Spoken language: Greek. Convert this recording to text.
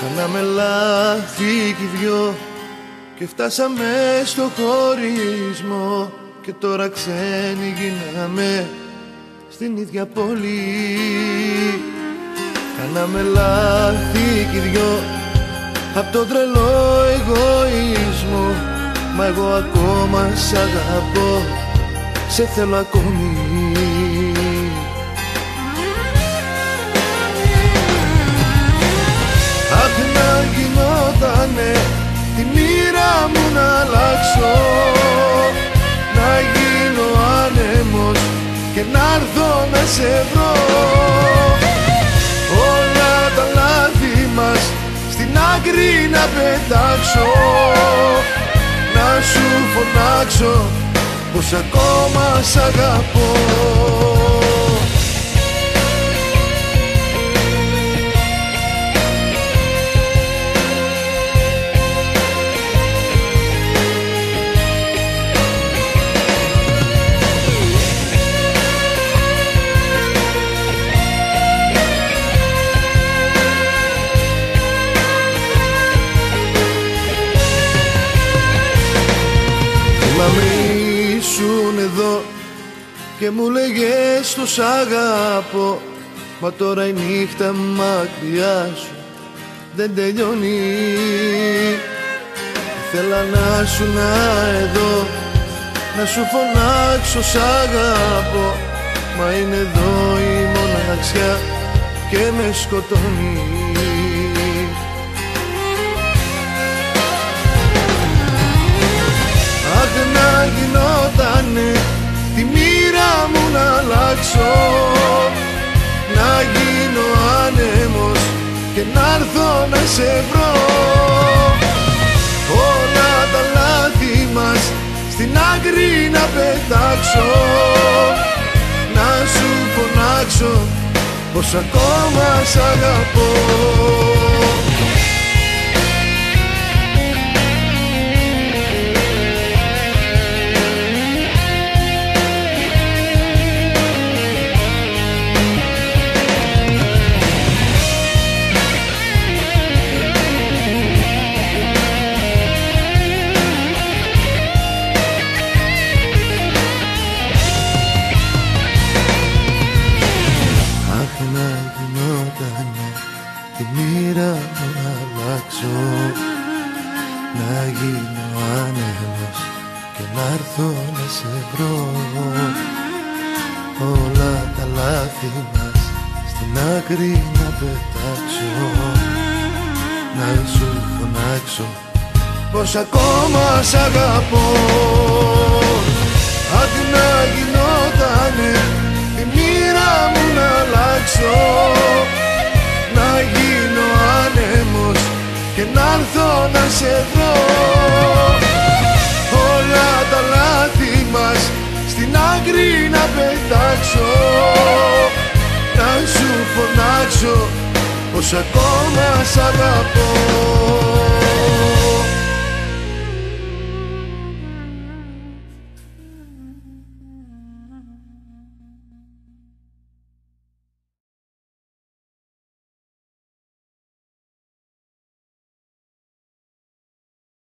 Κάναμε λάθη κι δυο και φτάσαμε στο χωρισμό και τώρα ξένοι γίναμε στην ίδια πόλη. Κάναμε λάθη κι δυο απ' τον τρελό εγωισμό. Μα εγώ ακόμα σ' αγαπώ, σε θέλω ακόμη. Αχ να γινότανε τη μοίρα μου να αλλάξω Να γίνω άνεμος και να έρθω να σε βρω. Όλα τα λάθη μας στην άκρη να πετάξω Να σου φωνάξω πως ακόμα σ' αγαπώ Θυμάμαι ήσουν εδώ και μου λέγες τος σ' αγαπώ Μα τώρα η νύχτα μακριά σου δεν τελειώνει Ήθελα να σου να εδώ να σου φωνάξω σ' αγαπώ Μα είναι εδώ η μοναξιά και με σκοτώνει αλλάξω Να γίνω άνεμος και να έρθω να σε βρω. Όλα τα λάθη μας στην άκρη να πετάξω. Να σου φωνάξω πως ακόμα σ' αγαπώ αλλάξω. Να γίνω άνεμος και να έρθω να σε βρω. Όλα τα λάθη μας στην άκρη να πετάξω. Να σου φωνάξω πως ακόμα σ' αγαπώ έρθω να σε βρω. Όλα τα λάθη μας στην άκρη να πετάξω. Να σου φωνάξω πως ακόμα σ' αγαπώ